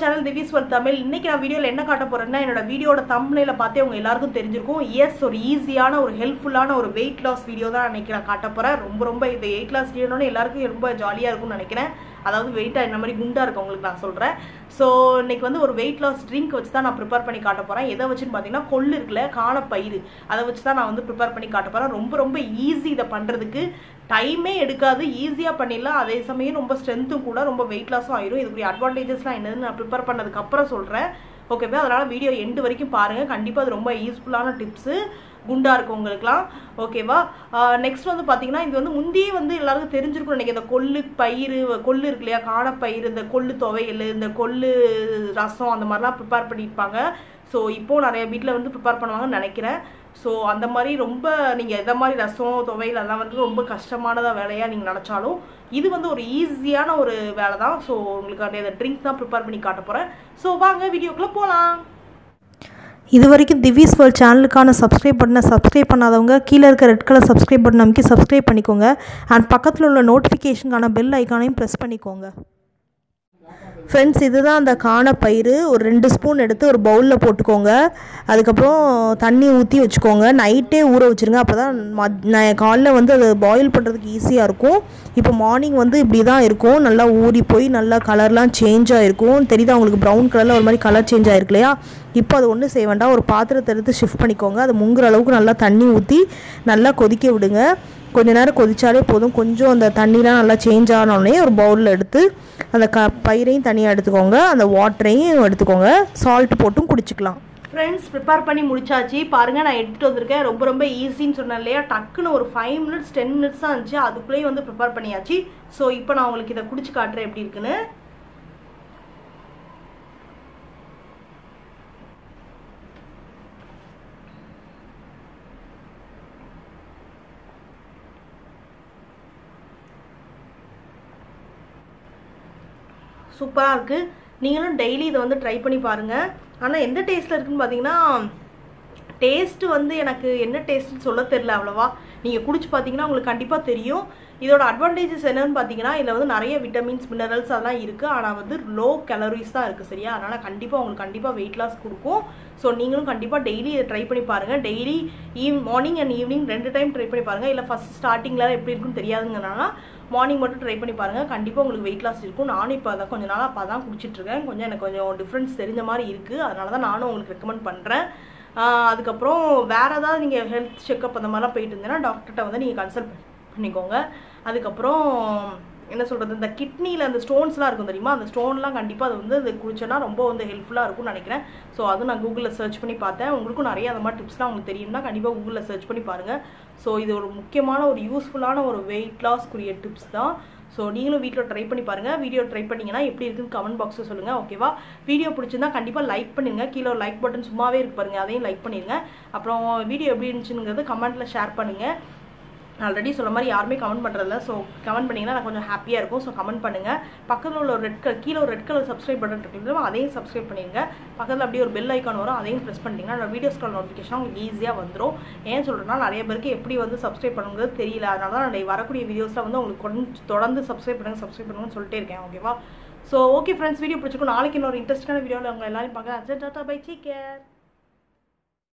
Channel திவிஸ் வர் தமிழ் இன்னைக்கு நான் வீடியோவில் என்ன காட்ட போறேன்னா என்னோட வீடியோட தம்ப்னைல பார்த்தே உங்க எல்லாருக்கும் தெரிஞ்சிருக்கும். எஸ் ஒரு ஈஸியான ஒரு ஹெல்ப்ஃபுல்லான ஒரு வெயிட் லாஸ் வீடியோ தான் இன்னைக்கு நான் காட்ட போறேன். ரொம்ப ரொம்ப இந்த வெயிட் லாஸ் வீடியோன்னு எல்லாருக்கும் ரொம்ப ஜாலியாக இருக்கும்னு நினைக்கிறேன். அதாவது வெயிட்டாக இந்த மாதிரி குண்டா இருக்கவங்களுக்கு நான் சொல்கிறேன் ஸோ இன்னைக்கு வந்து ஒரு வெயிட் லாஸ் ட்ரிங்க் வச்சு தான் நான் ப்ரிப்பேர் பண்ணி காட்ட போகிறேன் எதை வச்சுன்னு பார்த்தீங்கன்னா கொள்ளு இருக்குல்ல காணப்பயிறு அதை வச்சு தான் நான் வந்து ப்ரிப்பேர் பண்ணி காட்ட போகிறேன் ரொம்ப ரொம்ப ஈஸி இதை பண்ணுறதுக்கு டைமே எடுக்காது. ஈஸியாக பண்ணிடலாம். அதே சமயம் ரொம்ப ஸ்ட்ரென்த்தும் கூட ரொம்ப வெயிட் லாஸும் ஆயிரும். இதுக்குரிய அட்வான்டேஜஸ்லாம் என்னதுன்னு நான் ப்ரிப்பேர் பண்ணதுக்கப்புறம் சொல்கிறேன் ஓகேவா அதனால் வீடியோ எண்டு வரைக்கும் பாருங்கள் கண்டிப்பாக அது ரொம்ப யூஸ்ஃபுல்லான டிப்ஸு குண்டா இருக்கும் உங்களுக்குலாம் ஓகேவா நெக்ஸ்ட் வந்து பார்த்தீங்கன்னா இது வந்து முந்தையே வந்து எல்லாருக்கும் தெரிஞ்சிருக்கும் நினைக்கிறேன். இந்த கொள்ளு பயிறு கொள்ளு இருக்கு இல்லையா? காணப்பயிறு இந்த கொள்ளு துவையல் இந்த கொள்ளு ரசம் அந்த மாதிரிலாம் ப்ரிப்பேர் பண்ணியிருப்பாங்க. ஸோ இப்போது நிறைய வீட்டில் வந்து ப்ரிப்பேர் பண்ணுவாங்கன்னு நினைக்கிறேன். ஸோ அந்த மாதிரி ரொம்ப நீங்கள் எந்த மாதிரி ரசம் துவையல் அதெல்லாம் வந்து ரொம்ப கஷ்டமானதாக வேலையாக நீங்கள் நினச்சாலும் இது வந்து ஒரு ஈஸியான ஒரு வேலை தான் ஸோ உங்களுக்கு அந்த ட்ரிங்க் தான் ப்ரிப்பேர் பண்ணி காட்ட போகிறேன் ஸோ வாங்க வீடியோக்குள்ளே போகலாம் இது வரைக்கும் திவ்யஸ் வேர்ல்ட் சேனலுக்கான சப்ஸ்கிரைப் பட்டனை சப்ஸ்கிரைப் பண்ணாதவங்க கீழே இருக்க ரெட் கலர் சப்ஸ்கிரைப் பட்டன் அமைக்கி சப்ஸ்கிரைப் பண்ணிக்கோங்க. அண்ட் பக்கத்தில் உள்ள நோட்டிஃபிகேஷனுக்கான பெல் ஐக்கானையும் ப்ரெஸ் பண்ணிக்கோங்க. ஃப்ரெண்ட்ஸ் இதுதான் அந்த காணப்பயிறு ஒரு ரெண்டு ஸ்பூன் எடுத்து ஒரு பவுலில் போட்டுக்கோங்க. அதுக்கப்புறம் தண்ணி ஊற்றி வச்சுக்கோங்க. நைட்டே ஊற வச்சுருங்க. அப்போ தான் மத் காலைல வந்து அது பாயில் பண்ணுறதுக்கு ஈஸியாக இருக்கும். இப்போ மார்னிங் வந்து இப்படி தான் இருக்கும். நல்லா ஊறி போய் நல்லா கலர்லாம் சேஞ்ச் ஆகிருக்கும் தெரியுதா உங்களுக்கு? ப்ரௌன் கலரில் ஒரு மாதிரி கலர் சேஞ்ச் ஆகிருக்கு இல்லையா? இப்போ அது ஒன்றும் செய்ய வேண்டாம். ஒரு பாத்திரத்தை எடுத்து ஷிஃப்ட் பண்ணிக்கோங்க. அது முங்குற அளவுக்கு நல்லா தண்ணி ஊற்றி நல்லா கொதிக்க விடுங்க. கொஞ்ச நேரம் கொதிச்சாலே போதும். கொஞ்சம் அந்த தண்ணிலாம் நல்லா சேஞ்ச் ஆனோடனே ஒரு பவுலில் எடுத்து அந்த க பயிரையும் தனியாக எடுத்துக்கோங்க. அந்த வாட்டரையும் எடுத்துக்கோங்க. சால்ட் போட்டும் குடிச்சிக்கலாம். ஃப்ரெண்ட்ஸ் ப்ரிப்பேர் பண்ணி முடிச்சாச்சு. பாருங்கள் நான் எடுத்துகிட்டு வந்திருக்கேன். ரொம்ப ரொம்ப ஈஸின்னு சொன்னேன் இல்லையா? டக்குன்னு ஒரு ஃபைவ் மினிட்ஸ் டென் மினிட்ஸ் தான் இருந்துச்சு. அதுக்குள்ளேயே வந்து ப்ரிப்பேர் பண்ணியாச்சு. ஸோ இப்போ நான் உங்களுக்கு இதை குடிச்சு காட்டுறேன் எப்படி இருக்குன்னு. சூப்பராக இருக்குது நீங்களும் டெய்லி இதை வந்து ட்ரை பண்ணி பாருங்கள் ஆனால் எந்த டேஸ்ட்டில் இருக்குதுன்னு பார்த்தீங்கன்னா டேஸ்ட்டு வந்து எனக்கு என்ன டேஸ்ட்டுன்னு சொல்ல தெரில அவ்வளோவா. நீங்கள் குடிச்சு பார்த்தீங்கன்னா உங்களுக்கு கண்டிப்பாக தெரியும். இதோட அட்வான்டேஜஸ் என்னன்னு பார்த்தீங்கன்னா இதில் வந்து நிறைய விட்டமின்ஸ் மினரல்ஸ் அதெல்லாம் இருக்குது ஆனால் வந்து லோ கேலரிஸ் தான் இருக்குது சரியா? அதனால் கண்டிப்பாக உங்களுக்கு கண்டிப்பாக வெயிட் லாஸ் கொடுக்கும். ஸோ நீங்களும் கண்டிப்பாக டெய்லி இதை ட்ரை பண்ணி பாருங்கள் daily eve morning and evening ரெண்டு டைம் ட்ரை பண்ணி பாருங்கள் இல்லை ஃபஸ்ட் ஸ்டார்டிங்கில் எப்படி இருக்குன்னு தெரியாதுங்கனால மார்னிங் மட்டும் ட்ரை பண்ணி பாருங்கள் கண்டிப்பாக உங்களுக்கு வெயிட் லாஸ் இருக்கும். நானும் இப்போ அதை கொஞ்சம் நாளாக அப்போ தான் குடிச்சிட்ருக்கேன் கொஞ்சம் எனக்கு கொஞ்சம் டிஃப்ரென்ஸ் தெரிஞ்ச மாதிரி இருக்குது அதனால தான் நானும் உங்களுக்கு ரெக்கமெண்ட் பண்ணுறேன் அதுக்கப்புறம் வேறு ஏதாவது நீங்கள் ஹெல்த் செக்கப் அந்த மாதிரிலாம் போயிட்டு இருந்தீங்கன்னா டாக்டர்கிட்ட வந்து நீங்கள் கன்சல்ட் பண்ணிக்கோங்க. அதுக்கப்புறம் என்ன சொல்கிறது இந்த கிட்னியில் அந்த ஸ்டோன்ஸ்லாம் இருக்கும் தெரியுமா? அந்த ஸ்டோன்லாம் கண்டிப்பாக அது வந்து அது குளிச்சோன்னா ரொம்ப வந்து ஹெல்ப்ஃபுல்லாக இருக்கும்னு நினைக்கிறேன். ஸோ அதுவும் நான் கூகுளில் சர்ச் பண்ணி பார்த்தேன். உங்களுக்கும் நிறைய அந்த மாதிரி டிப்ஸ்லாம் உங்களுக்கு தெரியும்னா கண்டிப்பாக கூகுளில் சர்ச் பண்ணி பாருங்கள் ஸோ இது ஒரு முக்கியமான ஒரு யூஸ்ஃபுல்லான ஒரு வெயிட் லாஸ்க்குரிய டிப்ஸ் தான். ஸோ நீங்களும் வீட்டில் ட்ரை பண்ணி பாருங்கள் வீடியோ ட்ரை பண்ணிங்கன்னா எப்படி இருக்குன்னு கமெண்ட் பாக்ஸில் சொல்லுங்கள் ஓகேவா வீடியோ பிடிச்சிருந்தா கண்டிப்பாக லைக் பண்ணிடுங்க கீழே ஒரு லைக் பட்டன் சும்மாவே இருக்கு அதையும் லைக் பண்ணிடுங்க அப்புறம் வீடியோ எப்படி இருந்துச்சுங்கிறது கமெண்ட்டில் ஷேர் பண்ணுங்கள் ஆல்ரெடி சொல்ல மாதிரி யாருமே கமெண்ட் பண்ணுறதில்ல ஸோ கமெண்ட் பண்ணிங்கன்னா நான் கொஞ்சம் ஹாப்பியாக இருக்கும். ஸோ கமெண்ட் பண்ணுங்கள் பக்கத்தில் உள்ள ஒரு ரெட் கலர் கீழே ஒரு ரெட் கலர் சப்ஸ்கிரைப் பட்டன் இருக்குது அதையும் சப்ஸ்கிரைப் பண்ணிடுங்க. பக்கத்தில் அப்படியே ஒரு பெல் ஐக்கான் வரும் அதையும் ப்ரெஸ் பண்ணிட்டீங்கன்னா நான் வீடியோஸ் கால் நோட்டிஃபிகேஷன் உங்களுக்கு ஈஸியாக வந்துடும் ஏன் சொல்கிறேன்னா நிறைய பேருக்கு எப்படி வந்து சப்ஸ்கிரைப் பண்ணுங்கிறது தெரியல. அதனால தான் நான் வரக்கூடிய வீடியோஸில் வந்து உங்களுக்கு கொஞ்சம் தொடர்ந்து சப்ஸ்கிரைப் பண்ணுங்கள் சப்ஸ்கிரைப் பண்ணுங்கன்னு சொல்லிட்டே இருக்கேன் ஓகேவா ஸோ ஓகே ஃப்ரெண்ட்ஸ் வீடியோ பிடிச்சிருக்கும். நாளைக்கு இன்னொரு இன்ட்ரெஸ்டான வீடியோவில் உங்களை எல்லாரும் பார்க்கலாம் பை டேக் கேர்